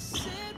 Yes.